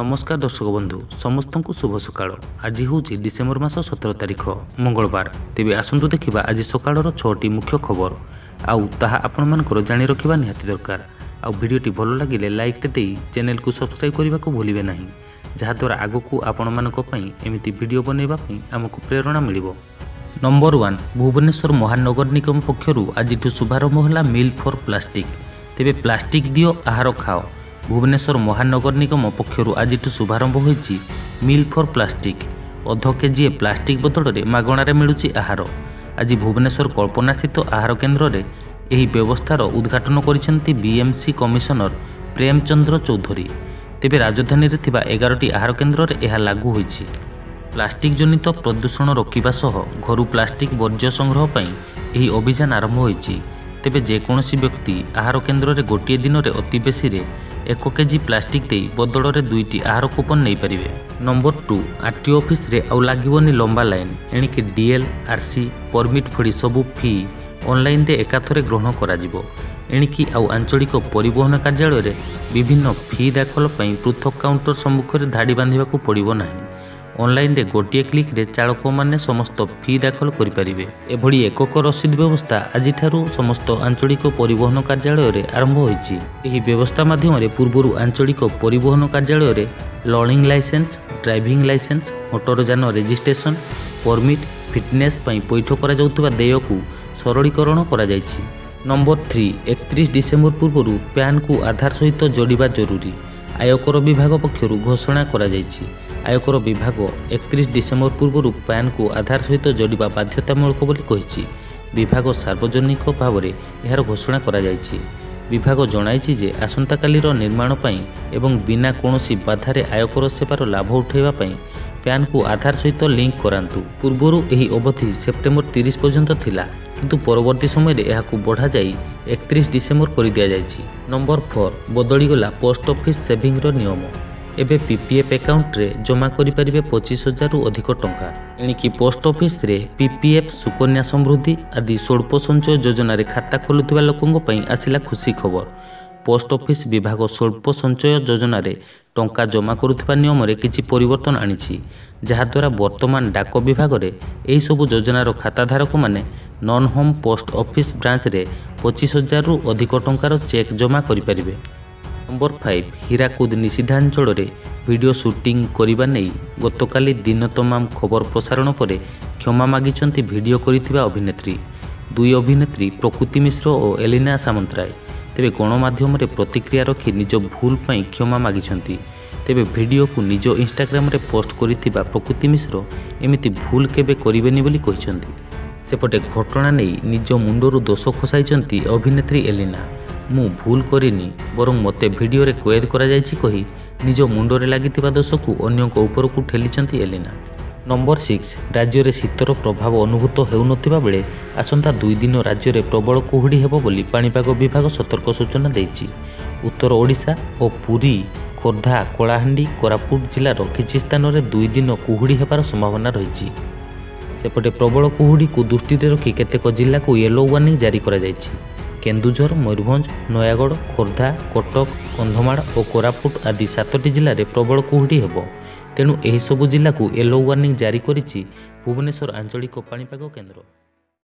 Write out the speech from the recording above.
নমস্কার দর্শক বন্ধু সমস্ত শুভ সকাল আজ হচ্ছে ডিসেম্বর মাস সতের তারিখ মঙ্গলবার তেমনি আসন্তু দেখা আজ সকালর ছটি মুখ্য খবর আউ তাহা আপনার জাঁ রাখা নিহতি দরকার আউ ভিডিওটি ভাল লাগিলে লাইকটে দিয়ে চ্যানেলকে সবসক্রাইব করা ভুলবে না ଯାହାଦ୍ୱାରା ଆଗକୁ ଆପଣମାନଙ୍କ ପାଇଁ ଏମିତି ଭିଡ଼ିଓ ବନେଇବା ପାଇଁ ଆମକୁ ପ୍ରେରଣା ମିଳିବ ନମ୍ବର ୱାନ୍ ଭୁବନେଶ୍ୱର ମହାନଗର ନିଗମ ପକ୍ଷରୁ ଆଜିଠୁ ଶୁଭାରମ୍ଭ ହେଲା ମିଲ୍ ଫର୍ ପ୍ଲାଷ୍ଟିକ୍ ତେବେ ପ୍ଲାଷ୍ଟିକ୍ ଦିଅ ଆହାର ଖାଅ ভুবনেশ্বর মহানগর নিগম পক্ষ আজ শুভারম্ভ হয়েছে মিল ফর প্লাষ্টিক অধ কেজি প্লাষ্টিক বদলরে মাগণার মিলুଛି আহার আজ ভুবনেশ্বর কল্পনাস্থিত আহার কেন্দ্রে এই ব্যবস্থার উদ্ঘাটন করেছেন বিএমসি কমিশনর প্রেমচন্দ্র চৌধুরী তেবে রাজধানী থাকা এগারোটি আহার কেন্দ্রে এহা লাগু হয়েছে প্লাষ্টিক জনিত প্রদূষণ রোকিবা সহ ঘরু প্লাষ্টিক বর্জ্য সংগ্রহ পাই এই অভিযান আরম্ভ হয়েছে তেবে যেকোনসি ব্যক্তি আহার কেন্দ্রে গোটিয়ে দিনরে অতি বেশি ଏକ କେଜି ପ୍ଲାଷ୍ଟିକ୍ ଦେଇ ବଦଳରେ ଦୁଇଟି ଆହାର କୁପନ୍ ନେଇପାରିବେ ନମ୍ବର ଟୁ ଆର୍ ଟି ଅଫିସରେ ଆଉ ଲାଗିବନି ଲମ୍ବା ଲାଇନ୍ ଏଣିକି ଡିଏଲ୍ ଆର୍ସି ପରମିଟ୍ ଭଳି ସବୁ ଫି ଅନଲାଇନରେ ଏକାଥରେ ଗ୍ରହଣ କରାଯିବ ଏଣିକି ଆଉ ଆଞ୍ଚଳିକ ପରିବହନ କାର୍ଯ୍ୟାଳୟରେ ବିଭିନ୍ନ ଫି ଦାଖଲ ପାଇଁ ପୃଥକ କାଉଣ୍ଟର ସମ୍ମୁଖରେ ଧାଡ଼ି ବାନ୍ଧିବାକୁ ପଡ଼ିବ ନାହିଁ ଅନଲାଇନ୍ରେ ଗୋଟିଏ କ୍ଲିକ୍ରେ ଚାଳକମାନେ ସମସ୍ତ ଫି ଦାଖଲ କରିପାରିବେ ଏଭଳି ଏକକ ରସିଦ ବ୍ୟବସ୍ଥା ଆଜିଠାରୁ ସମସ୍ତ ଆଞ୍ଚଳିକ ପରିବହନ କାର୍ଯ୍ୟାଳୟରେ ଆରମ୍ଭ ହୋଇଛି ଏହି ବ୍ୟବସ୍ଥା ମାଧ୍ୟମରେ ପୂର୍ବରୁ ଆଞ୍ଚଳିକ ପରିବହନ କାର୍ଯ୍ୟାଳୟରେ ଲର୍ଣ୍ଣିଂ ଲାଇସେନ୍ସ ଡ୍ରାଇଭିଂ ଲାଇସେନ୍ସ ମୋଟରଯାନ ରେଜିଷ୍ଟ୍ରେସନ ପରମିଟ୍ ଫିଟନେସ୍ ପାଇଁ ପୈଠ କରାଯାଉଥିବା ଦେୟକୁ ସରଳୀକରଣ କରାଯାଇଛି ନମ୍ବର ଥ୍ରୀ ଏକତିରିଶ ଡିସେମ୍ବର ପୂର୍ବରୁ ପ୍ୟାନ୍କୁ ଆଧାର ସହିତ ଯୋଡ଼ିବା ଜରୁରୀ ଆୟକର ବିଭାଗ ପକ୍ଷରୁ ଘୋଷଣା କରାଯାଇଛି ଆୟକର ବିଭାଗ ଏକତିରିଶ ଡିସେମ୍ବର ପୂର୍ବରୁ ପ୍ୟାନ୍କୁ ଆଧାର ସହିତ ଯୋଡ଼ିବା ବାଧ୍ୟତାମୂଳକ ବୋଲି କହିଛି ବିଭାଗ ସାର୍ବଜନୀକ ଭାବରେ ଏହାର ଘୋଷଣା କରାଯାଇଛି ବିଭାଗ ଜଣାଇଛି ଯେ ଆସନ୍ତାକାଲିର ନିର୍ମାଣ ପାଇଁ ଏବଂ ବିନା କୌଣସି ବାଧାରେ ଆୟକର ସେବାର ଲାଭ ଉଠାଇବା ପାଇଁ ପ୍ୟାନ୍କୁ ଆଧାର ସହିତ ଲିଙ୍କ୍ କରାନ୍ତୁ ପୂର୍ବରୁ ଏହି ଅବଧି ସେପ୍ଟେମ୍ବର ତିରିଶ ପର୍ଯ୍ୟନ୍ତ ଥିଲା କିନ୍ତୁ ପରବର୍ତ୍ତୀ ସମୟରେ ଏହାକୁ ବଢ଼ାଯାଇ ଏକତିରିଶ ଡିସେମ୍ବର କରିଦିଆଯାଇଛି ନମ୍ବର ଫୋର୍ ବଦଳିଗଲା ପୋଷ୍ଟ ଅଫିସ୍ ସେଭିଂର ନିୟମ ଏବେ ପିପିଏଫ୍ ଆକାଉଣ୍ଟରେ ଜମା କରିପାରିବେ ପଚିଶ ହଜାରରୁ ଅଧିକ ଟଙ୍କା ଏଣିକି ପୋଷ୍ଟ ଅଫିସରେ ପିପିଏଫ୍ ସୁକନ୍ୟା ସମୃଦ୍ଧି ଆଦି ସ୍ୱଳ୍ପ ସଞ୍ଚୟ ଯୋଜନାରେ ଖାତା ଖୋଲୁଥିବା ଲୋକଙ୍କ ପାଇଁ ଆସିଲା ଖୁସି ଖବର ପୋଷ୍ଟ ଅଫିସ ବିଭାଗ ସ୍ୱଳ୍ପ ସଞ୍ଚୟ ଯୋଜନାରେ ଟଙ୍କା ଜମା କରୁଥିବା ନିୟମରେ କିଛି ପରିବର୍ତ୍ତନ ଆଣିଛି ଯାହାଦ୍ୱାରା ବର୍ତ୍ତମାନ ଡାକ ବିଭାଗରେ ଏହିସବୁ ଯୋଜନାର ଖାତାଧାରକମାନେ ନନ୍ ହୋମ୍ ପୋଷ୍ଟ ଅଫିସ୍ ବ୍ରାଞ୍ଚରେ ପଚିଶ ହଜାରରୁ ଅଧିକ ଟଙ୍କାର ଚେକ୍ ଜମା କରିପାରିବେ ନମ୍ବର ଫାଇଭ୍ ହୀରାକୁଦ ନିଷିଦ୍ଧାଞ୍ଚଳରେ ଭିଡ଼ିଓ ସୁଟିଂ କରିବା ନେଇ ଗତକାଲି ଦିନ ତମାମ ଖବର ପ୍ରସାରଣ ପରେ କ୍ଷମା ମାଗିଛନ୍ତି ଭିଡ଼ିଓ କରିଥିବା ଅଭିନେତ୍ରୀ ଦୁଇ ଅଭିନେତ୍ରୀ ପ୍ରକୃତି ମିଶ୍ର ଓ ଏଲିନା ସାମନ୍ତରାୟ ତେବେ ଗଣମାଧ୍ୟମରେ ପ୍ରତିକ୍ରିୟା ରଖି ନିଜ ଭୁଲ ପାଇଁ କ୍ଷମା ମାଗିଛନ୍ତି ତେବେ ଭିଡ଼ିଓକୁ ନିଜ ଇନ୍ଷ୍ଟାଗ୍ରାମରେ ପୋଷ୍ଟ କରିଥିବା ପ୍ରକୃତି ମିଶ୍ର ଏମିତି ଭୁଲ କେବେ କରିବେନି ବୋଲି କହିଛନ୍ତି ସେପଟେ ଘଟଣା ନେଇ ନିଜ ମୁଣ୍ଡରୁ ଦୋଷ ଖସାଇଛନ୍ତି ଅଭିନେତ୍ରୀ ଏଲିନା ମୁଁ ଭୁଲ କରିନି ବରଂ ମୋତେ ଭିଡ଼ିଓରେ କଏଦ କରାଯାଇଛି କହି ନିଜ ମୁଣ୍ଡରେ ଲାଗିଥିବା ଦୋଷକୁ ଅନ୍ୟଙ୍କ ଉପରକୁ ଠେଲିଛନ୍ତି ଏଲିନା ନମ୍ବର ସିକ୍ସ ରାଜ୍ୟରେ ଶୀତର ପ୍ରଭାବ ଅନୁଭୂତ ହେଉନଥିବା ବେଳେ ଆସନ୍ତା ଦୁଇ ଦିନ ରାଜ୍ୟରେ ପ୍ରବଳ କୁହୁଡ଼ି ହେବ ବୋଲି ପାଣିପାଗ ବିଭାଗ ସତର୍କ ସୂଚନା ଦେଇଛି ଉତ୍ତର ଓଡ଼ିଶା ଓ ପୁରୀ ଖୋର୍ଦ୍ଧା କଳାହାଣ୍ଡି କୋରାପୁଟ ଜିଲ୍ଲାର କିଛି ସ୍ଥାନରେ ଦୁଇ ଦିନ କୁହୁଡ଼ି ହେବାର ସମ୍ଭାବନା ରହିଛି ସେପଟେ ପ୍ରବଳ କୁହୁଡ଼ିକୁ ଦୃଷ୍ଟିରେ ରଖି କେତେକ ଜିଲ୍ଲାକୁ ୟେଲୋ ୱାର୍ଣ୍ଣିଂ ଜାରି କରାଯାଇଛି କେନ୍ଦୁଝର ମୟୂରଭଞ୍ଜ ନୟାଗଡ଼ ଖୋର୍ଦ୍ଧା କଟକ କନ୍ଧମାଳ ଓ କୋରାପୁଟ ଆଦି ସାତଟି ଜିଲ୍ଲାରେ ପ୍ରବଳ କୁହୁଡ଼ି ହେବ ତେଣୁ ଏହିସବୁ ଜିଲ୍ଲାକୁ ୟେଲୋ ୱାର୍ଣ୍ଣିଂ ଜାରି କରିଛି ଭୁବନେଶ୍ୱର ଆଞ୍ଚଳିକ ପାଣିପାଗ କେନ୍ଦ୍ର